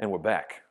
And we're back.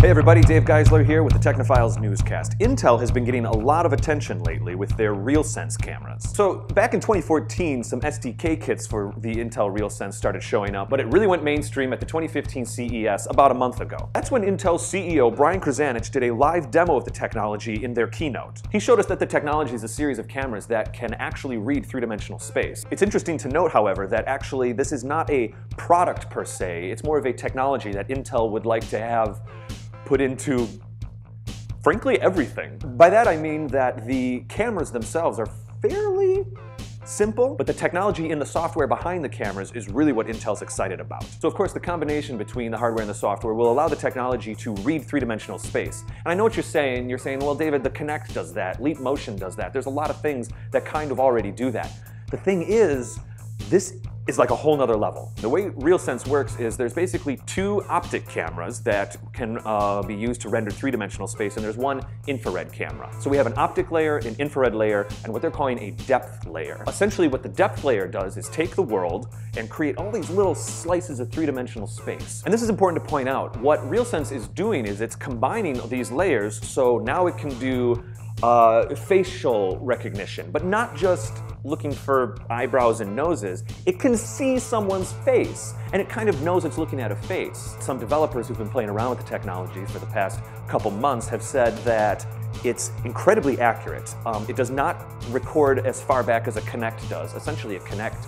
Hey everybody, Dave Geisler here with the Technophiles newscast. Intel has been getting a lot of attention lately with their RealSense cameras. So back in 2014, some SDK kits for the Intel RealSense started showing up, but it really went mainstream at the 2015 CES about a month ago. That's when Intel CEO Brian Krzanich did a live demo of the technology in their keynote. He showed us that the technology is a series of cameras that can actually read three-dimensional space. It's interesting to note, however, that actually this is not a product per se, it's more of a technology that Intel would like to have put into frankly everything. By that I mean that the cameras themselves are fairly simple, but the technology in the software behind the cameras is really what Intel's excited about. So of course the combination between the hardware and the software will allow the technology to read three-dimensional space. And I know what you're saying, you're saying, well David, the Kinect does that, Leap Motion does that, there's a lot of things that kind of already do that. The thing is, this is like a whole nother level. The way RealSense works is there's basically two optic cameras that can uh, be used to render three-dimensional space, and there's one infrared camera. So we have an optic layer, an infrared layer, and what they're calling a depth layer. Essentially what the depth layer does is take the world and create all these little slices of three-dimensional space. And this is important to point out. What RealSense is doing is it's combining these layers so now it can do uh, facial recognition, but not just looking for eyebrows and noses. It can see someone's face, and it kind of knows it's looking at a face. Some developers who've been playing around with the technology for the past couple months have said that it's incredibly accurate. Um, it does not record as far back as a Kinect does. Essentially, a Kinect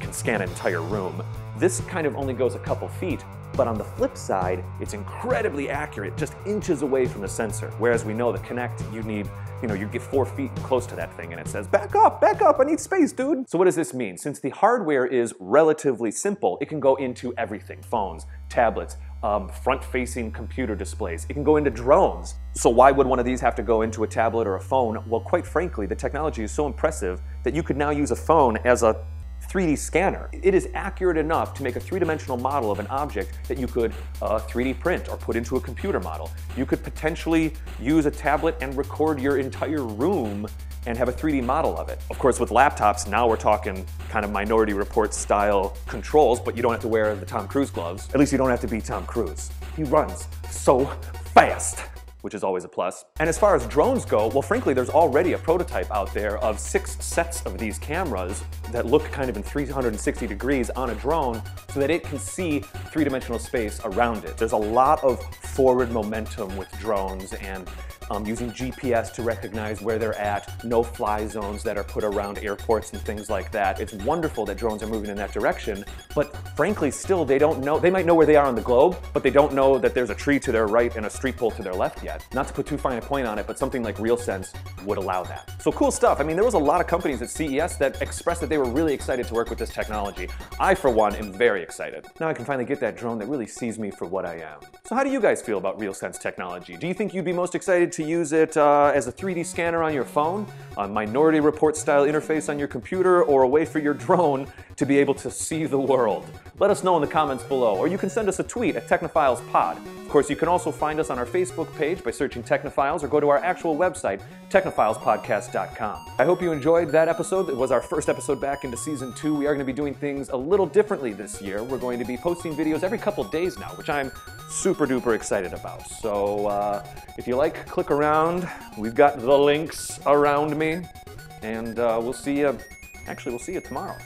can scan an entire room. This kind of only goes a couple feet, but on the flip side, it's incredibly accurate, just inches away from the sensor. Whereas we know the Kinect, you need you know, you get four feet close to that thing and it says, back up, back up, I need space, dude. So what does this mean? Since the hardware is relatively simple, it can go into everything, phones, tablets, um, front-facing computer displays. It can go into drones. So why would one of these have to go into a tablet or a phone? Well, quite frankly, the technology is so impressive that you could now use a phone as a 3D scanner. It is accurate enough to make a three-dimensional model of an object that you could uh, 3D print or put into a computer model. You could potentially use a tablet and record your entire room and have a 3D model of it. Of course, with laptops, now we're talking kind of Minority Report style controls, but you don't have to wear the Tom Cruise gloves. At least you don't have to be Tom Cruise. He runs so fast which is always a plus. And as far as drones go, well, frankly, there's already a prototype out there of six sets of these cameras that look kind of in 360 degrees on a drone so that it can see three-dimensional space around it. There's a lot of forward momentum with drones and um, using GPS to recognize where they're at, no-fly zones that are put around airports and things like that. It's wonderful that drones are moving in that direction, but frankly, still, they don't know, they might know where they are on the globe, but they don't know that there's a tree to their right and a street pole to their left yet. Not to put too fine a point on it, but something like RealSense would allow that. So cool stuff. I mean, there was a lot of companies at CES that expressed that they were really excited to work with this technology. I, for one, am very excited. Now I can finally get that drone that really sees me for what I am. So how do you guys feel about RealSense technology? Do you think you'd be most excited to use it uh, as a 3D scanner on your phone, a Minority Report style interface on your computer, or a way for your drone to be able to see the world? Let us know in the comments below, or you can send us a tweet at TechnoPhilesPod. Of course, you can also find us on our Facebook page by searching Technophiles or go to our actual website, technophilespodcast.com. I hope you enjoyed that episode. It was our first episode back into season two. We are going to be doing things a little differently this year. We're going to be posting videos every couple days now, which I'm super duper excited about. So uh, if you like, click around. We've got the links around me, and uh, we'll see you. Actually, we'll see you tomorrow.